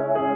you